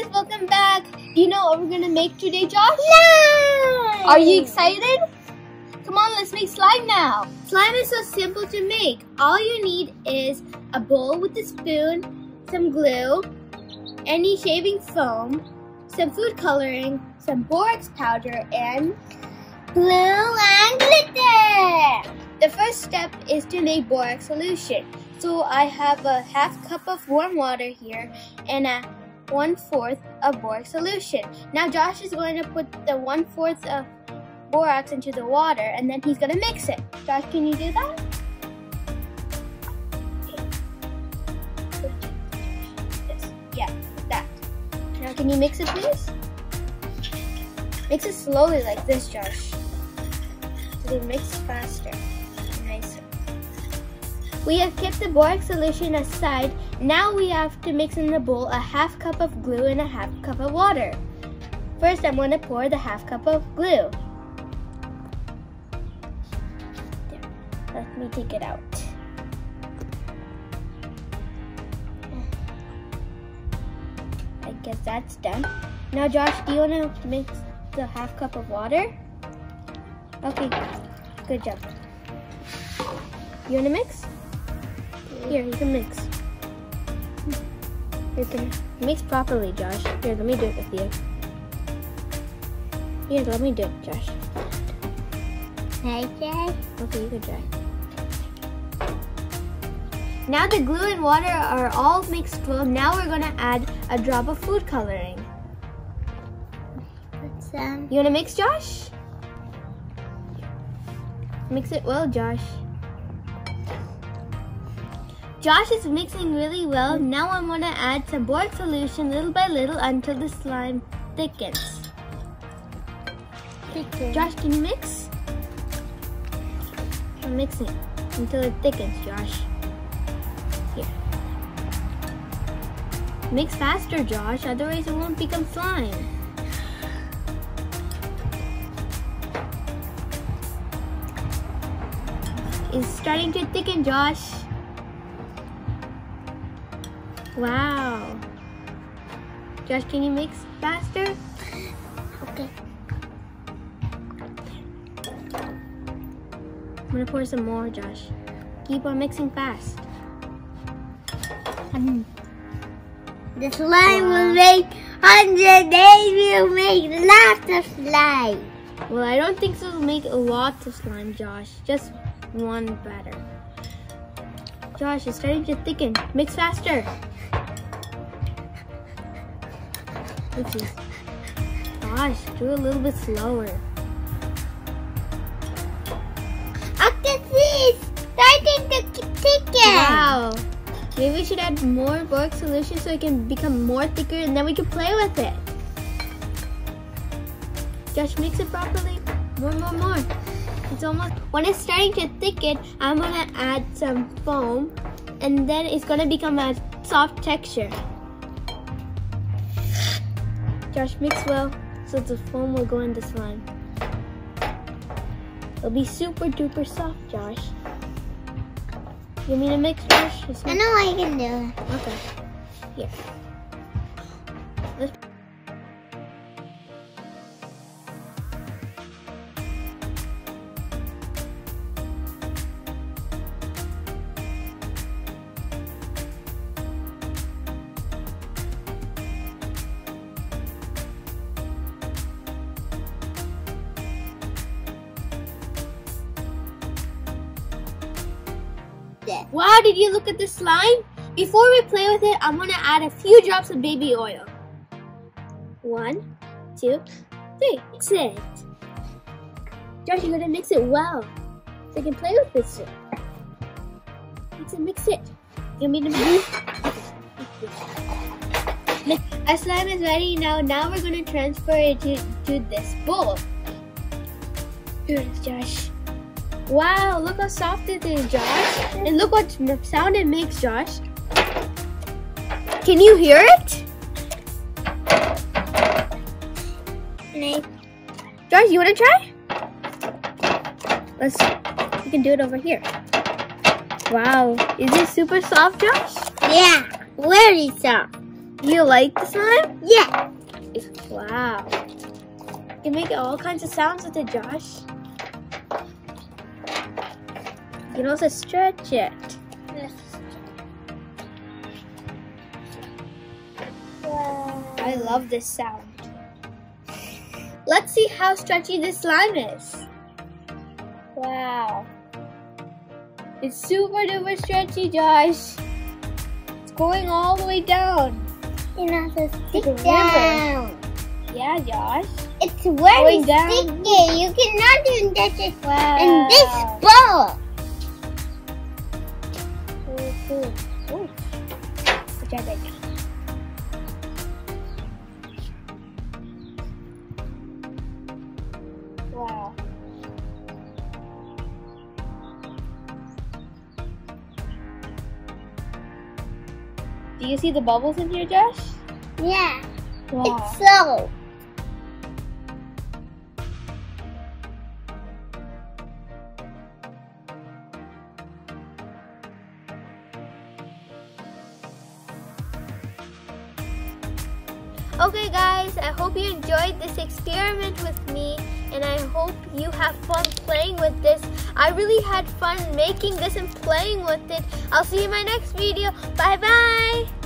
guys, welcome back. Do you know what we're gonna make today, Josh? Slime! Are you excited? Come on, let's make slime now. Slime is so simple to make. All you need is a bowl with a spoon, some glue, any shaving foam, some food coloring, some borax powder, and Glue and glitter! the first step is to make borax solution. So I have a half cup of warm water here and a one fourth of borax solution. Now Josh is going to put the one fourth of borax into the water and then he's going to mix it. Josh, can you do that? Yeah, that. Now can you mix it please? Mix it slowly like this, Josh. So mix faster. We have kept the borax solution aside. Now we have to mix in the bowl a half cup of glue and a half cup of water. First, I'm going to pour the half cup of glue. There. Let me take it out. I guess that's done. Now, Josh, do you want to mix the half cup of water? Okay, good job. You want to mix? Here, you can mix. You can mix properly, Josh. Here, let me do it with you. Here, let me do it, Josh. Okay. Okay, you can try. Now the glue and water are all mixed well. Now we're gonna add a drop of food coloring. Some. You wanna mix, Josh? Mix it well, Josh. Josh is mixing really well. Now I'm gonna add some borax solution little by little until the slime thickens. Chicken. Josh, can you mix? I'm mixing until it thickens, Josh. Here. Mix faster, Josh, otherwise it won't become slime. It's starting to thicken, Josh. Wow. Josh, can you mix faster? Okay. I'm gonna pour some more, Josh. Keep on mixing fast. Um, the slime will make hundred days. We'll make lots of slime. Well, I don't think this will make a lot of slime, Josh. Just one batter. Josh, it's starting to thicken. Mix faster. Oopsies. Gosh, do a little bit slower. This. Starting to thicken. Wow. Maybe we should add more borax solution so it can become more thicker and then we can play with it. Josh, mix it properly. More, more, more. It's almost, when it's starting to thicken, I'm gonna add some foam and then it's gonna become a soft texture. Josh, mix well so the foam will go in the slime. It'll be super duper soft, Josh. You want me to mix, Josh? I know I can do it. Okay. Here. There. Wow, did you look at the slime? Before we play with it, I'm gonna add a few drops of baby oil. One, two, three. Mix it. Josh, you gotta mix it well. So you can play with this soon. Mix it, mix it. You want me to mix it? Our slime is ready now. Now we're gonna transfer it to, to this bowl. It is, Josh. Wow, look how soft it is, Josh. And look what sound it makes, Josh. Can you hear it? Nice. Josh, you wanna try? Let's, you can do it over here. Wow, is it super soft, Josh? Yeah, very soft. You like the slime? Yeah. Wow. You can make all kinds of sounds with it, Josh. You can also stretch it. Wow. I love this sound. Let's see how stretchy this slime is. Wow. It's super duper stretchy, Josh. It's going all the way down. You know, to stick down. Yeah, Josh. It's very sticky. You cannot even touch it Wow. in this bowl. Ooh, ooh. Good job, baby. Wow. Do you see the bubbles in here, Josh? Yeah. Wow. It's slow. Okay, guys, I hope you enjoyed this experiment with me, and I hope you have fun playing with this. I really had fun making this and playing with it. I'll see you in my next video. Bye bye.